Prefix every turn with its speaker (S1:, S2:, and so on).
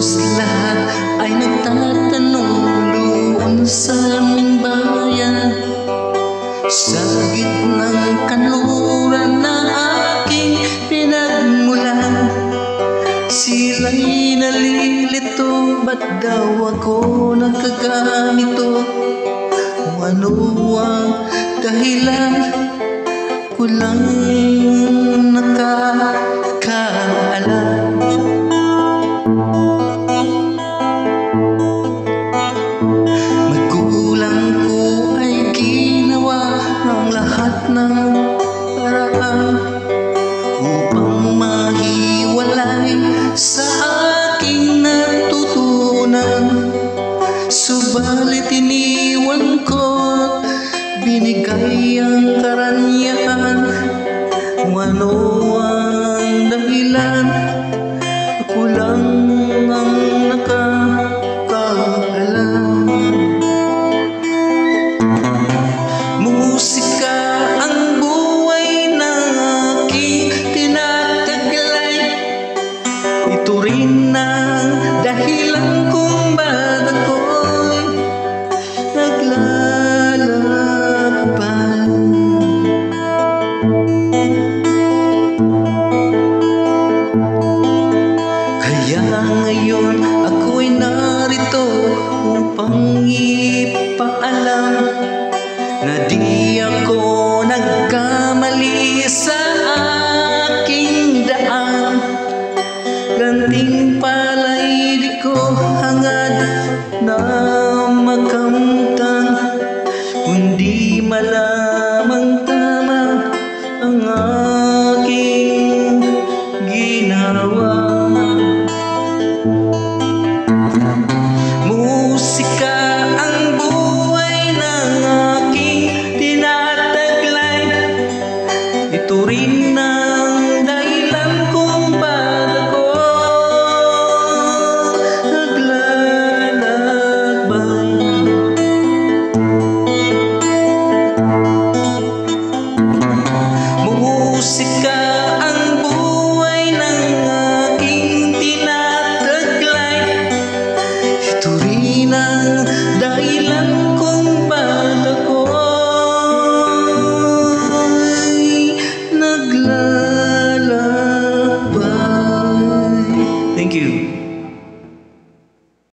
S1: Halos lahat ay nagtatanong doon sa aming bayan Sa gitnang kanluran na aking pinagmulan Sila'y nalilito, ba't daw ako nagkaganito? Ano ang dahilan ko lang ang dahilan Ako lang ang nakakaalam. Musika ang buhay na aking tinataglay. Ito rin na na ngayon ako'y narito upang ipaalam na di ako nagkamali sa aking daan. Ganting pala di ko hangad na makamtan, kundi malam. se